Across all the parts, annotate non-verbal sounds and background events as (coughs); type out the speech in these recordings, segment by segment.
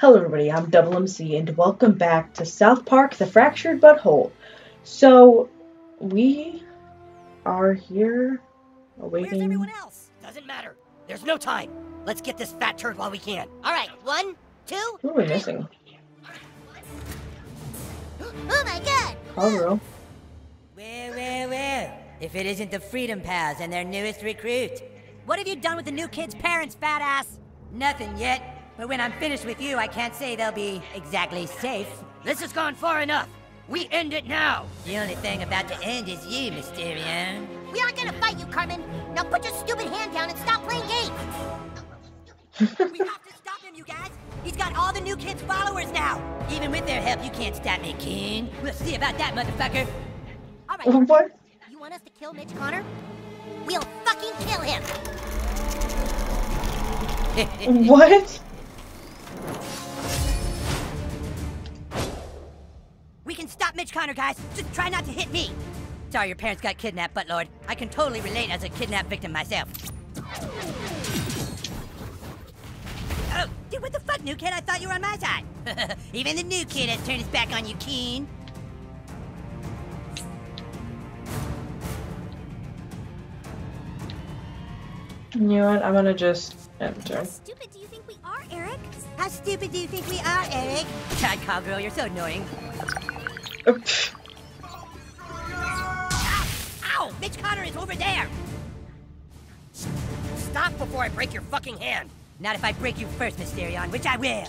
Hello, everybody. I'm Double MC, and welcome back to South Park: The Fractured But Whole. So, we are here Where's awaiting. everyone else? Doesn't matter. There's no time. Let's get this fat turd while we can. All right, one, two. Who are we missing? (gasps) Oh my god! Carl. Well, well, well. If it isn't the Freedom Pals and their newest recruit. What have you done with the new kid's parents, fat ass? Nothing yet. But when I'm finished with you, I can't say they'll be exactly safe. This has gone far enough. We end it now. The only thing about to end is you, Mysterion. We aren't gonna fight you, Cartman. Now put your stupid hand down and stop playing games. we have to stop him, you guys. He's got all the new kids' followers now. Even with their help, you can't stop me, King. We'll see about that, motherfucker. All right, (laughs) What? you want us to kill Mitch Conner? We'll fucking kill him. (laughs) (laughs) What? Conner, guys. Just try not to hit me. Sorry your parents got kidnapped, but Lord, I can totally relate as a kidnapped victim myself. Oh, dude, what the fuck, new kid? I thought you were on my side. (laughs) Even the new kid has turned his back on you, Keen. You know what? I'm gonna just enter. Stupid do you think we are, Eric? How stupid do you think we are, Eric? God, cowgirl, you're so annoying. Oh. Ow! Mitch Conner is over there! Stop before I break your fucking hand. Not if I break you first, Mysterion, which I will.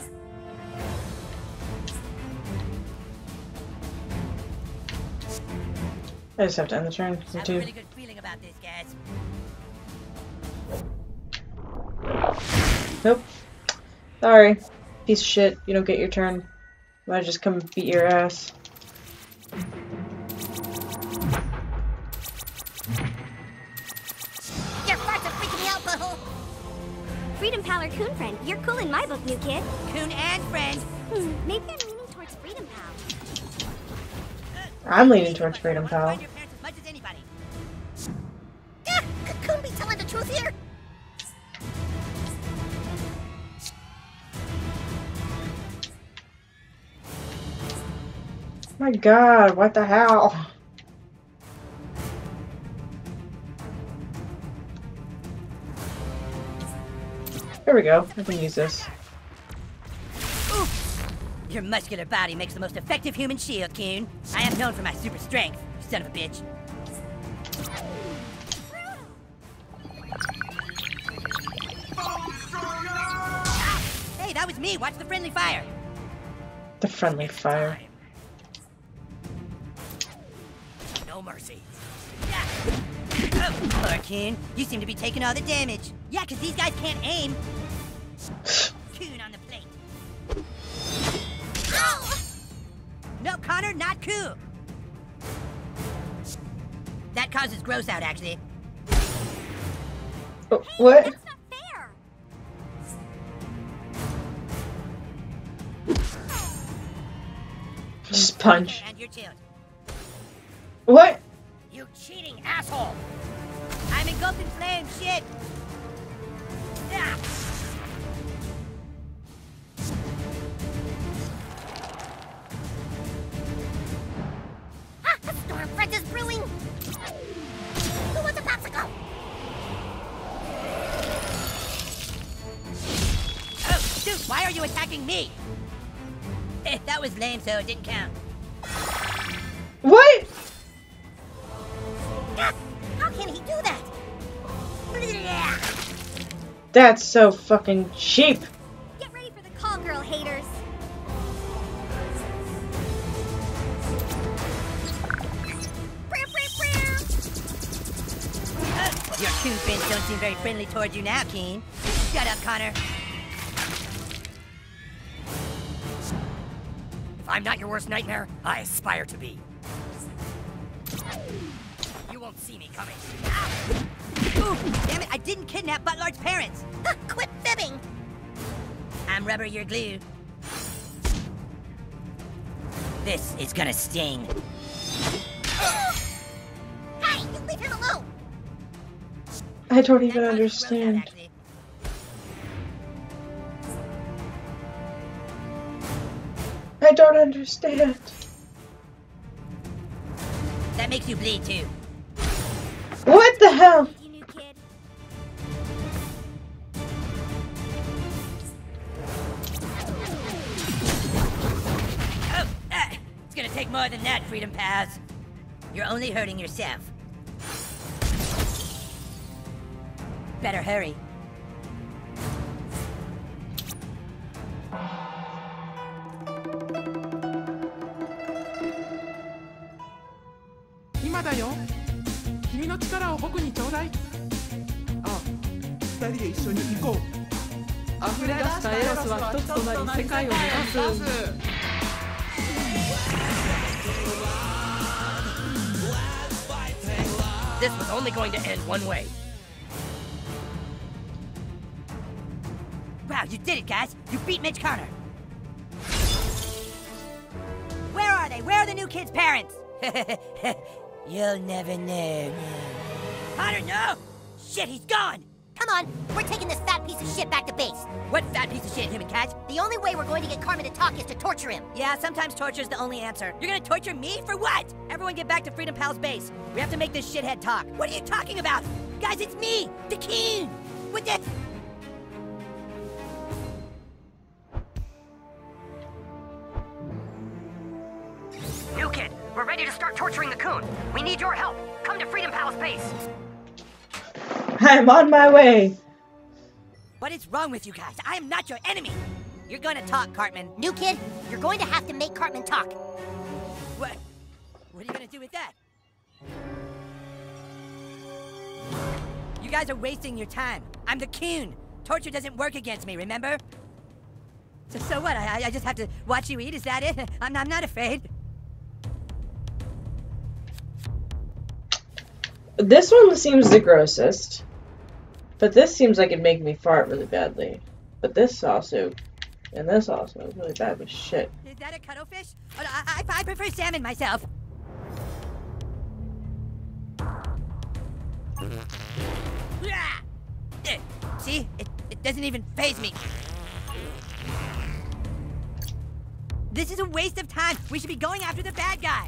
I just have to end the turn. I have a really good feeling about this, guys. Nope. Sorry. Piece of shit. You don't get your turn. I just come beat your ass. Your farts are freaking me out, butthole. Freedom Pal or Coon Friend. You're cool in my book, new kid. Coon and friend. Hmm, maybe I'm leaning towards Freedom Pal. I'm leaning towards Freedom I Pal. My god, what the hell? There we go. I can use this. Your muscular body makes the most effective human shield, Coon. I am known for my super strength, you son of a bitch. Ah, Hey, that was me. Watch the friendly fire. The friendly fire. No mercy. Yeah. Oh, You seem to be taking all the damage. Yeah, 'cause these guys can't aim. Coon on the plate. Ow! No, Conner, not cool. That causes gross out, actually. Oh, what? That's not fair. Just punch. And you're chilled. What? You cheating asshole. I'm engulfed in flames, shit! Ah. Ah, a storm front is brewing. Who wants a popsicle? Oh, dude, why are you attacking me? (laughs) That was lame, so it didn't count. That's so fucking cheap. Get ready for the call girl haters. Your coon friends don't seem very friendly towards you now, Keen. Shut up, Conner. If I'm not your worst nightmare, I aspire to be. You won't see me coming. Ooh, damn it, I didn't kidnap Butlard's parents. Ah, (laughs) quit fibbing. I'm rubber, you're glue. This is gonna sting. (gasps) Hey, you leave him alone. I don't even causes gross out, understand. I don't understand. That makes you bleed too. What the hell? More than that, Freedom Pals. You're only hurting yourself. Better hurry. 今だよ君の力を僕にちょうだいあ二人で一緒に行こう溢れ出したエロスは一つとなり世界を目指す This was only going to end one way. Wow, you did it, guys! You beat Mitch Carter! Where are they? Where are the new kids' parents? (laughs) You'll never know. Carter, no! Shit, he's gone! Come on, we're taking this fat piece of shit back to base. What fat piece of shit, him and Catch? The only way we're going to get Cartman to talk is to torture him. Yeah, sometimes torture's the only answer. You're gonna torture me for what? Everyone get back to Freedom Pal's base. We have to make this shithead talk. What are you talking about? Guys, it's me, the king! With this... New kid, we're ready to start torturing the coon. We need your help. Come to Freedom Palace base. I'm on my way. What is wrong with you guys? I am not your enemy! You're gonna talk, Cartman. New kid, you're going to have to make Cartman talk. What? What are you gonna do with that? You guys are wasting your time. I'm the coon. Torture doesn't work against me, remember? So, so what? I, I- I just have to watch you eat? Is that it? (laughs) I'm, I'm not afraid. This one seems the grossest. But this seems like it'd make me fart really badly. But this also, and this also is really bad with shit. Is that a cuttlefish? Oh, I, I, prefer salmon myself. See? It, it doesn't even phase me. This is a waste of time. We should be going after the bad guy.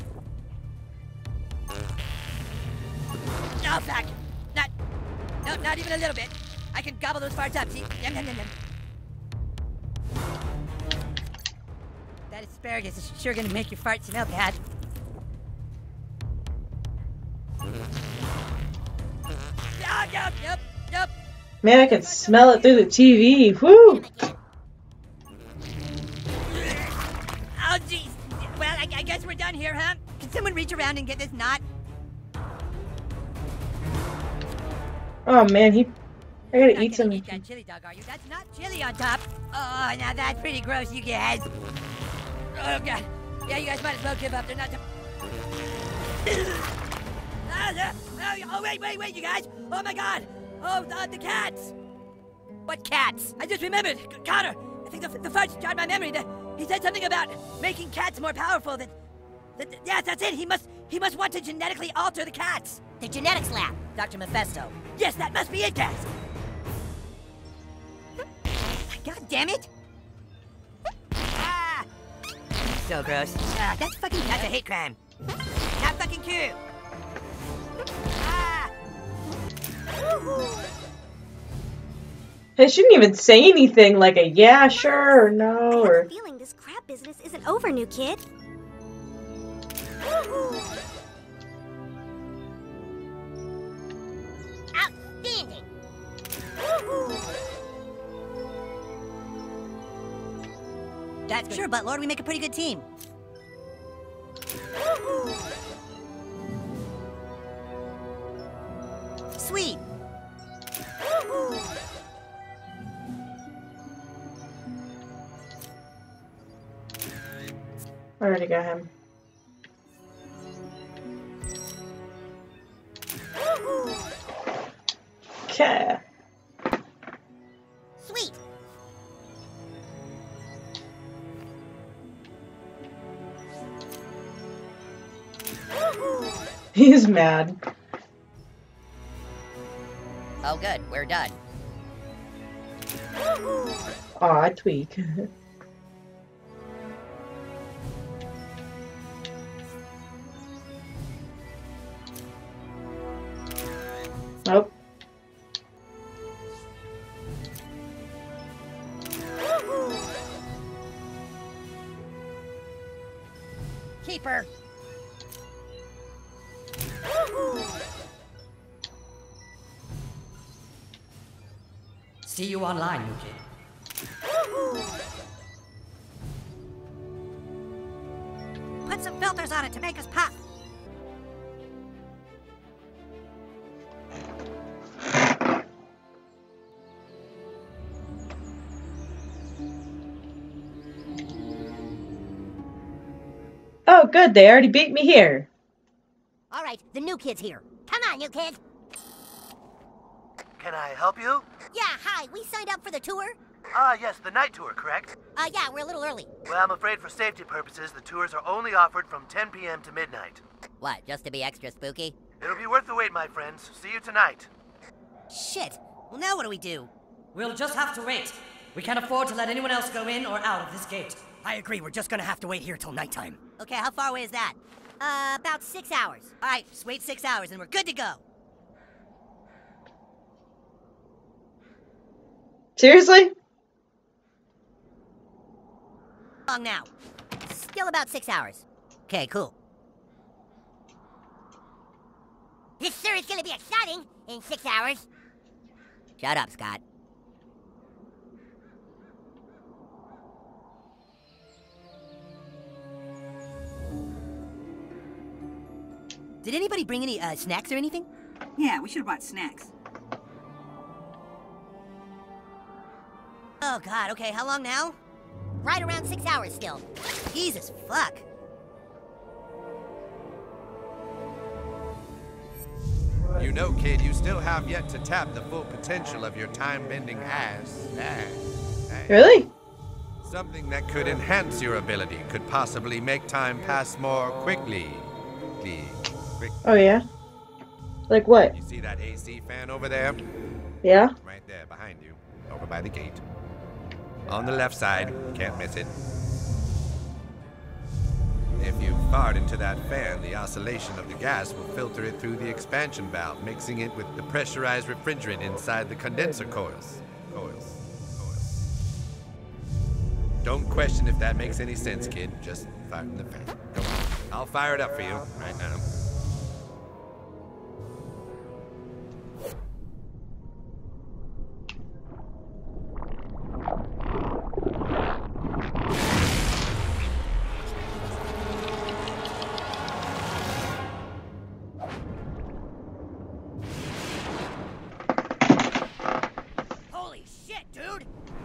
No, fuck. No, not even a little bit. I can gobble those farts up. See? Yum, yum, yum, yum. That asparagus is sure gonna make your fart smell bad. Yup, yup, yup, yup. Man, I can smell it through the TV. Whoo! Oh, jeez. Well, I, I guess we're done here, huh? Can someone reach around and get this knot? Oh man, he. I gotta eat some. Eat that chili dog, are you? That's not chili on top. Oh, now that's pretty gross, you guys. Oh god. Yeah, you guys might as well give up. They're not. ah, (coughs) oh, oh, wait, wait, wait, you guys. Oh my god. Oh, the, the cats. What cats? I just remembered. C- Conner. I think the, the farts jarred my memory. The, he said something about making cats more powerful. That, that, yes, that's it. He must, he must want to genetically alter the cats. The genetics lab. Dr. Mephisto. Yes, that must be it, guys. God damn it! Ah! So gross. Ah, that's fucking. That's a hate crime. Not fucking cute. Ah! I shouldn't even say anything like a yeah, sure, or no, I have or. a feeling this crab business isn't over, new kid. That's sure, but Lord, we make a pretty good team. Sweet. I already got him. Okay. He's mad. Oh, good. We're done. Aw, I tweak. (laughs) See you online, new kid. Put some filters on it to make us pop. Oh, good. They already beat me here. All right, the new kid's here. Come on, new kid. Can I help you? Yeah, hi. We signed up for the tour. Ah, yes, the night tour, correct? Uh, yeah, we're a little early. Well, I'm afraid for safety purposes, the tours are only offered from 10 p.m. to midnight. What, just to be extra spooky? It'll be worth the wait, my friends. See you tonight. Shit. Well, now what do we do? We'll just have to wait. We can't afford to let anyone else go in or out of this gate. I agree. We're just gonna have to wait here till nighttime. Okay, how far away is that? Uh, about six hours. All right, just wait six hours and we're good to go. Seriously? Long now. Still about six hours. Okay, cool. This sure is gonna be exciting in six hours. Shut up, Scott. Did anybody bring any uh, snacks or anything? Yeah, we should have bought snacks. Oh God. Okay, how long now? Right around six hours still. Jesus fuck. You know, kid, you still have yet to tap the full potential of your time-bending ass. ass, ass. Really? Something that could enhance your ability could possibly make time pass more quickly. Quickly. Quick. Oh, yeah? Like what? You see that AC fan over there? Yeah? Right there, behind you. Over by the gate. On the left side. Can't miss it. If you fart into that fan, the oscillation of the gas will filter it through the expansion valve, mixing it with the pressurized refrigerant inside the condenser coils. Coils. Coils. Don't question if that makes any sense, kid. Just fire in the fan. On. I'll fire it up for you right now.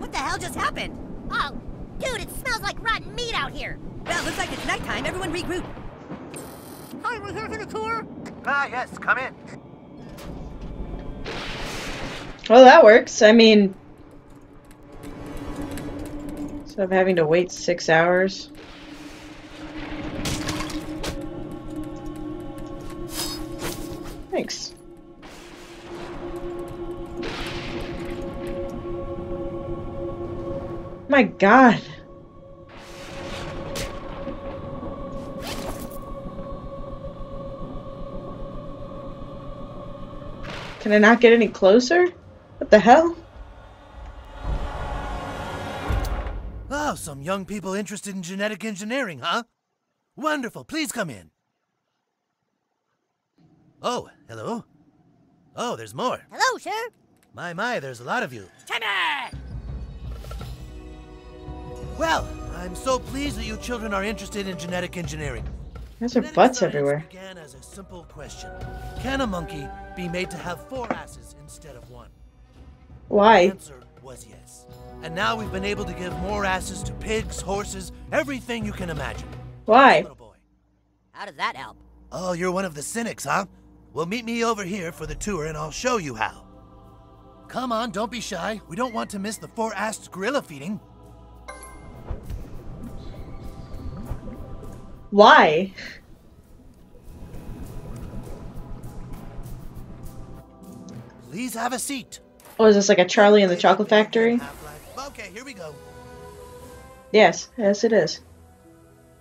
What the hell just happened? Oh, dude, it smells like rotten meat out here. Well, looks like it's nighttime. Everyone regroup. Hi, we're here for the tour. Ah, yes, come in. Well, that works. I mean, instead of having to wait six hours. Thanks. My god. Can I not get any closer? What the hell? Oh, some young people interested in genetic engineering, huh? Wonderful. Please come in. Oh, hello. Oh, there's more. Hello, sir. My, my, there's a lot of you. Timmy! Well, I'm so pleased that you children are interested in genetic engineering. There's her Genetic butts science everywhere. began as a simple question. Can a monkey be made to have four asses instead of one? Why? The answer was yes. And now we've been able to give more asses to pigs, horses, everything you can imagine. Why? Little boy. How does that help? Oh, you're one of the cynics, huh? Well, meet me over here for the tour and I'll show you how. Come on, don't be shy. We don't want to miss the four-assed gorilla feeding. Why? Please have a seat. Oh, is this like a Charlie in the Chocolate Factory? Okay, here we go. Yes, yes it is.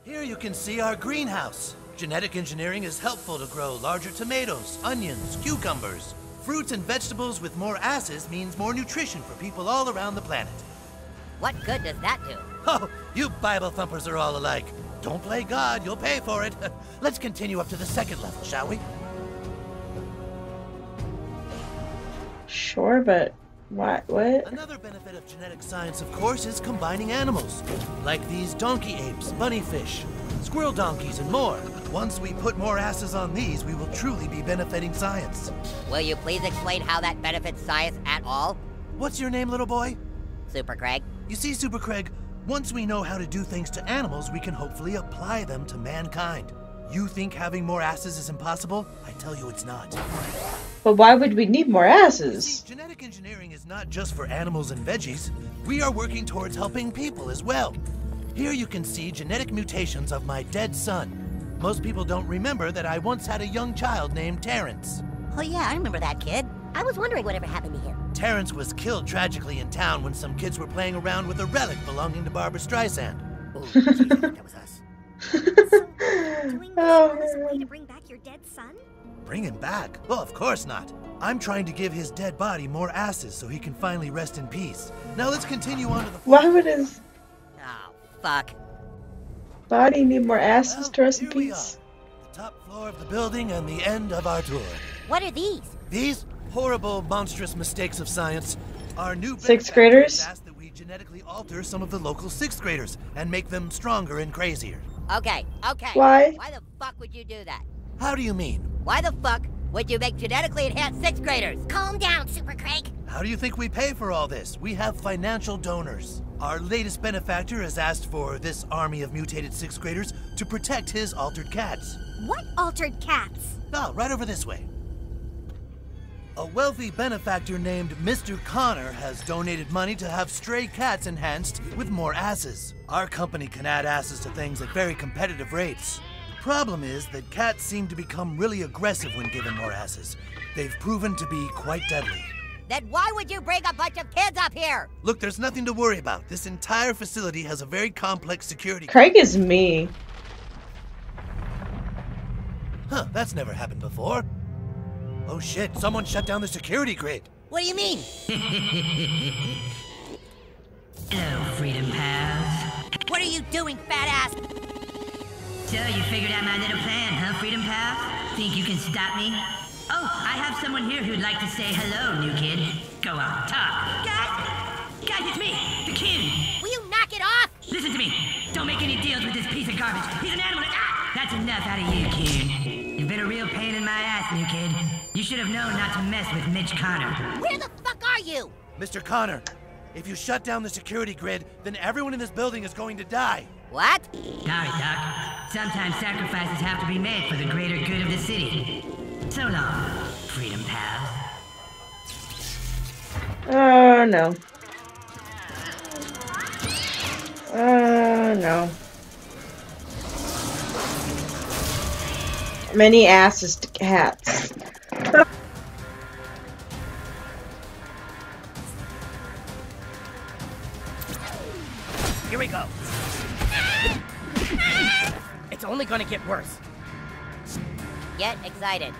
Here you can see our greenhouse. Genetic engineering is helpful to grow larger tomatoes, onions, cucumbers. Fruits and vegetables with more asses means more nutrition for people all around the planet. What good does that do? (laughs) Oh, you Bible thumpers are all alike. Don't play God, you'll pay for it. (laughs) Let's continue up to the second level, shall we? Sure, but what? What? Another benefit of genetic science, of course, is combining animals. Like these donkey apes, bunny fish, squirrel donkeys, and more. Once we put more asses on these, we will truly be benefiting science. Will you please explain how that benefits science at all? What's your name, little boy? Super Craig. You see, Super Craig, once we know how to do things to animals, we can hopefully apply them to mankind. You think having more asses is impossible? I tell you it's not. But why would we need more See, asses? genetic engineering is not just for animals and veggies. We are working towards helping people as well. Here you can see genetic mutations of my dead son. Most people don't remember that I once had a young child named Terrence. Oh yeah, I remember that kid. I was wondering whatever happened to him. Terrence was killed tragically in town when some kids were playing around with a relic belonging to Barbra Streisand. (laughs) Ooh, jeez, I think that was us. (laughs) Doing the Oh, way to bring back your dead son? Bring him back? Well, of course not. I'm trying to give his dead body more asses so he can finally rest in peace. Now let's continue on to the. Why would his Oh, fuck. body need more asses Well, to rest in here we peace? are. The top floor of the building and the end of our tour. What are these? These horrible, monstrous mistakes of science our new. Sixth graders? Ask that we genetically alter some of the local sixth graders and make them stronger and crazier. Okay, okay. Why? Why the fuck would you do that? How do you mean? Why the fuck would you make genetically enhanced sixth graders? Calm down, Super Craig. How do you think we pay for all this? We have financial donors. Our latest benefactor has asked for this army of mutated sixth graders to protect his altered cats. What altered cats? Ah, right over this way. A wealthy benefactor named Mr. Conner has donated money to have stray cats enhanced with more asses. Our company can add asses to things at very competitive rates. The problem is that cats seem to become really aggressive when given more asses. They've proven to be quite deadly. Then why would you bring a bunch of kids up here? Look, there's nothing to worry about. This entire facility has a very complex security. Craig is me. Huh, that's never happened before. Oh shit, someone shut down the security grid. What do you mean? Hello, (laughs) Freedom Pals. What are you doing, fat ass? So you figured out my little plan, huh, Freedom Pals? Think you can stop me? Oh, I have someone here who'd like to say hello, new kid. Go on, talk. Guys! Guys, it's me, the kid! Will you knock it off? Listen to me. Don't make any deals with this piece of garbage. He's an animal. Ah! That's enough out of you, kid. You've been a real pain in my ass, new kid. You should have known not to mess with Mitch Conner. Where the fuck are you? Mr. Conner, if you shut down the security grid, then everyone in this building is going to die. What? Sorry, Doc. Sometimes sacrifices have to be made for the greater good of the city. So long, Freedom Pals. Oh uh, no. Oh no. Many asses to cats. Here we go. It's only gonna get worse. Get excited.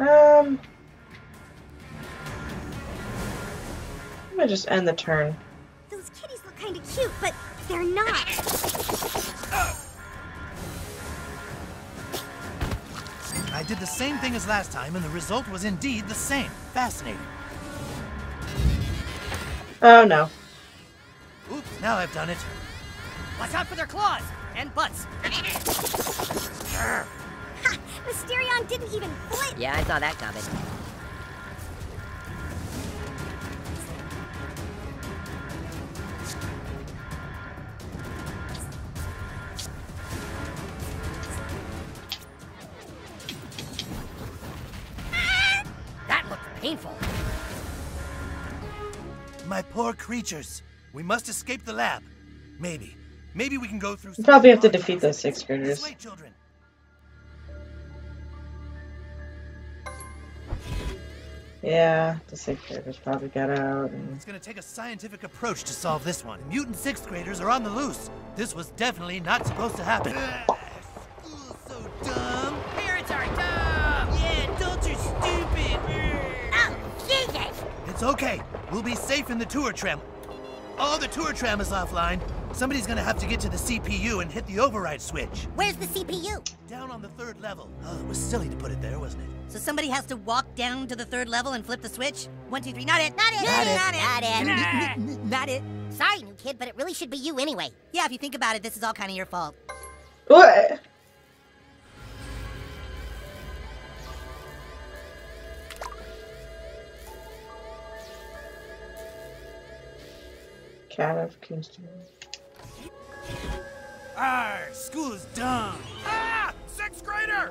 Um. I'm gonna just end the turn. Those kitties look kind of cute, but they're not. I did the same thing as last time, and the result was indeed the same. Fascinating. Oh no. Oops, now I've done it. Watch out for their claws and butts. Ha! (laughs) Mysterion didn't even flinch. Yeah, I saw that coming. My poor creatures. We must escape the lab. Maybe. Maybe we can go through. We some probably have to defeat those sixth This graders. way, children. Yeah, the sixth graders probably got out. And... It's gonna take a scientific approach to solve this one. Mutant sixth graders are on the loose. This was definitely not supposed to happen. (laughs) It's okay. We'll be safe in the tour tram. Oh, the tour tram is offline. Somebody's gonna have to get to the CPU and hit the override switch. Where's the CPU? Down on the third level. Oh, it was silly to put it there, wasn't it? So somebody has to walk down to the third level and flip the switch? One, two, three, not it. Not it. Not it. Not it. Not it. Not it. Sorry, new kid, but it really should be you anyway. Yeah, if you think about it, this is all kind of your fault. What? Cat of Kingston. Arr, school is done. Ah! Sixth grader!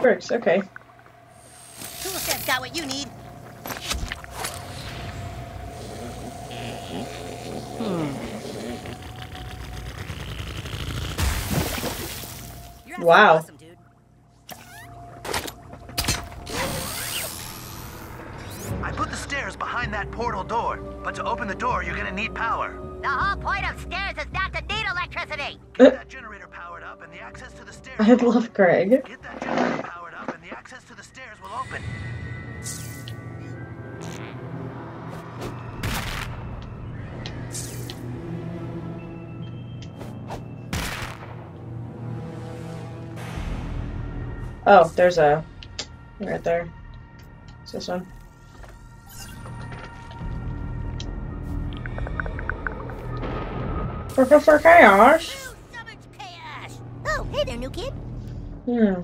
Works, okay. Tool set's got what you need. Your ass is Wow. Portal door, but to open the door, you're gonna need power. The whole point of stairs is not to need electricity. Uh, Get that generator powered up, and the access to the stairs. I love Greg. Get that generator powered up, and the access to the stairs will open. Oh, there's a right there. It's this one. Much chaos. Oh, hey there, new kid. Hmm.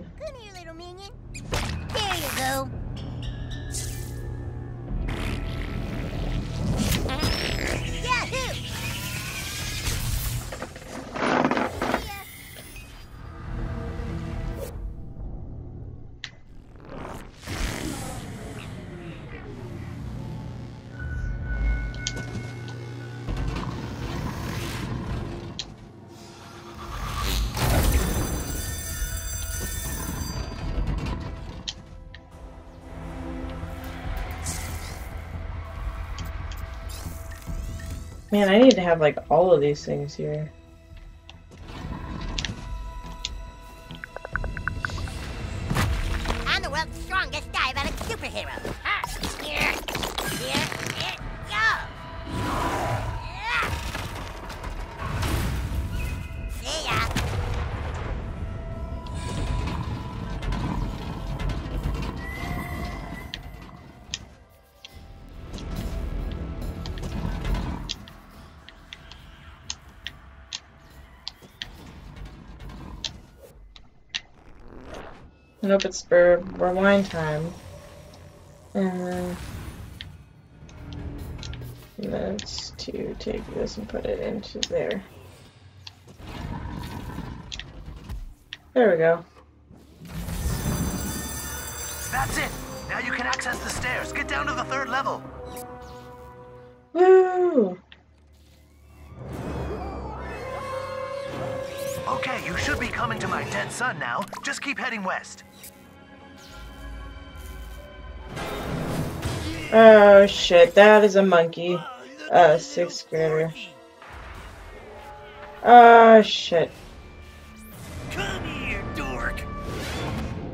Need to have like all of these things here. I'm the world's strongest superhero. Here, here, Nope, it's for rewind time. Uh, and then that's to take this and put it into there. There we go. That's it. Now you can access the stairs. Get down to the third level. You should be coming to my dead son now. Just keep heading west. Oh shit, that is a monkey. Uh, sixth grader. Oh shit. Come here, dork.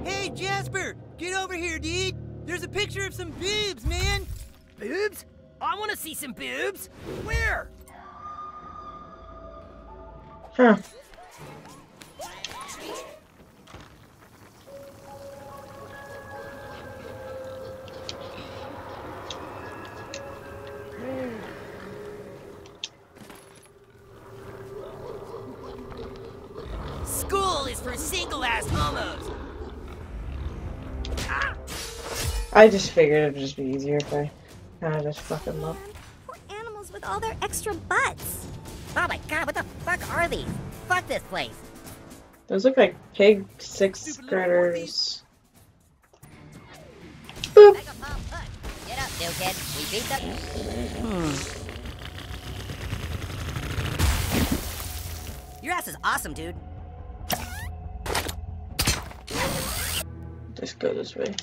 Hey, Jasper, get over here, dude. There's a picture of some boobs, man. Boobs? I want to see some boobs. Where? Huh. I just figured it'd just be easier if I kind of just fuck them up. Poor animals with all their extra butts. Oh my god, what the fuck are these? Fuck this place. Those look like pig six graders. Boop. Mega Pop Push. Get up, new kid. We beat the. Hmm. Your ass is awesome, dude. Just go this way.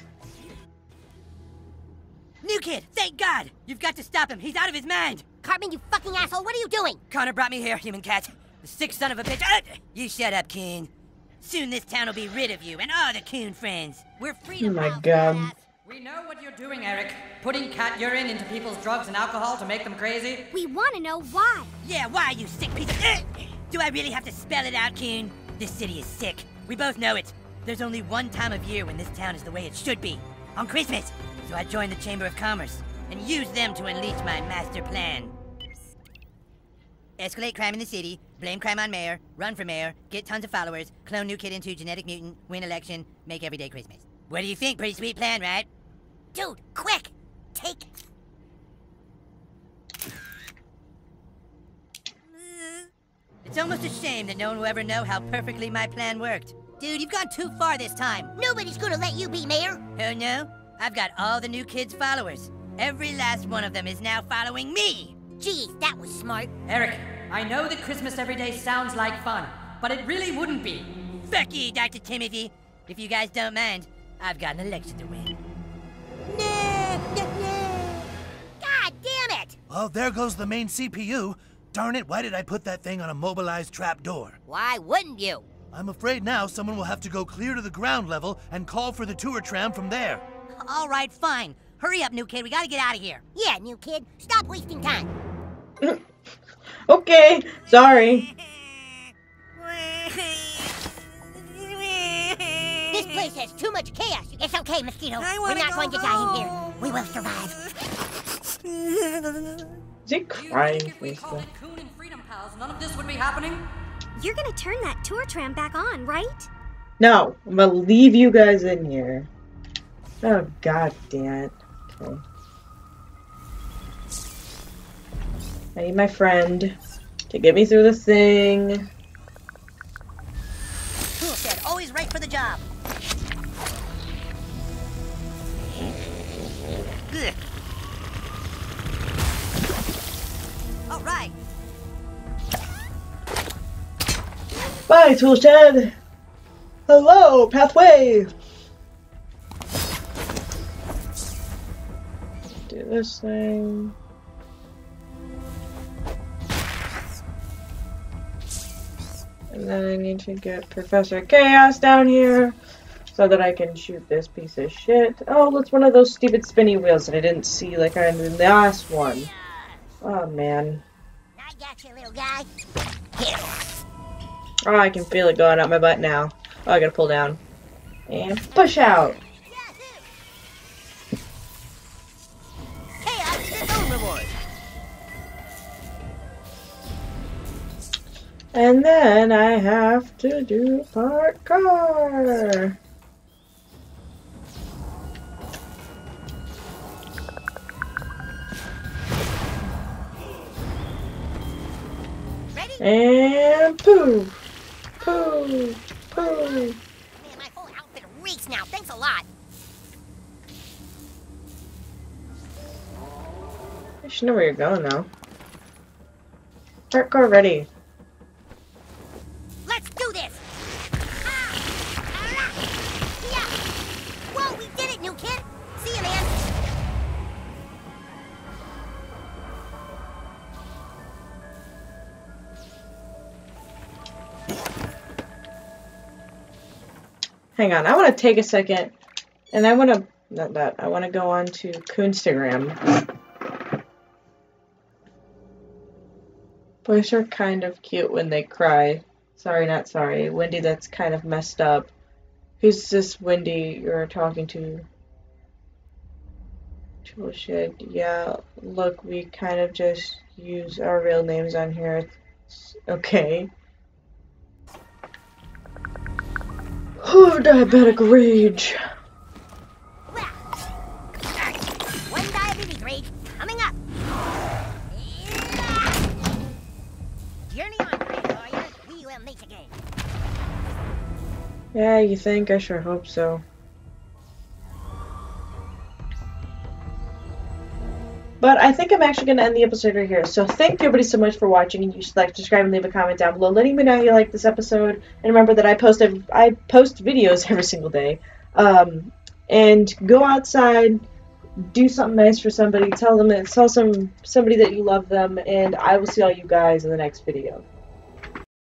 New kid, thank God! You've got to stop him. He's out of his mind. Cartman, you fucking asshole, what are you doing? Conner brought me here, human cat. The sick son of a bitch. Uh, you shut up, coon. Soon this town will be rid of you and all the coon friends. We're freedom Oh my God. We know what you're doing, Eric. Putting cat urine into people's drugs and alcohol to make them crazy. We want to know why. Yeah, why, you sick piece of. Eh! Do I really have to spell it out, Coon? This city is sick. We both know it. There's only one time of year when this town is the way it should be on Christmas. So I joined the Chamber of Commerce and used them to unleash my master plan. Escalate crime in the city, blame crime on mayor, run for mayor, get tons of followers, clone new kid into genetic mutant, win election, make everyday Christmas. What do you think? Pretty sweet plan, right? Dude, quick! Take. It's almost a shame that no one will ever know how perfectly my plan worked. Dude, you've gone too far this time. Nobody's gonna let you be mayor. Oh no? I've got all the new kids' followers. Every last one of them is now following me. Geez, that was smart. Eric, I know that Christmas every day sounds like fun, but it really wouldn't be. Fuck you, Dr. Timothy. If you guys don't mind, I've got an election to win. God damn it! Well, there goes the main CPU. Darn it, why did I put that thing on a mobilized trap door? Why wouldn't you? I'm afraid now someone will have to go clear to the ground level and call for the tour tram from there. All right, fine. Hurry up, new kid. We gotta get out of here. Yeah, new kid. Stop wasting time. (laughs) Okay, sorry. This place has too much chaos. It's okay, Mosquito. We're not go going to die in here. We will survive. Is he You crying? think if we called it Coon and Freedom Pals, none of this would be happening? You're gonna turn that tour tram back on, right? No, I'm gonna leave you guys in here. Oh god damn it. Okay. I need my friend to get me through this thing. Cool said, always right for the job. Ugh. All right. Bye, Toolshed! Hello, pathway! Do this thing. And then I need to get Professor Chaos down here so that I can shoot this piece of shit. Oh, it's one of those stupid spinny wheels that I didn't see like I did in the last one. Oh man. I got you, little guy. Here. Oh, I can feel it going up my butt now. Oh, I gotta pull down. And push out. Chaos is its own reward. And then I have to do parkour. Ready? And poo. Man, my whole outfit reeks now. Thanks a lot. I should know where you're going now. Parkour ready. Hang on, I want to take a second, and I want to not that I want to go on to Coonstagram. Boys are kind of cute when they cry. Sorry, not sorry. Wendy, that's kind of messed up. Who's this Wendy you're talking to? Toolshed. Yeah, look, we kind of just use our real names on here. It's okay. Will diabetic rage. Yeah, you think? I sure hope so. But I think I'm actually going to end the episode right here. So thank you everybody so much for watching, and you should like, subscribe, and leave a comment down below, letting me know you like this episode. And remember that I post I post videos (laughs) every single day. Um, and go outside, do something nice for somebody, tell them, tell some somebody that you love them, and I will see all you guys in the next video.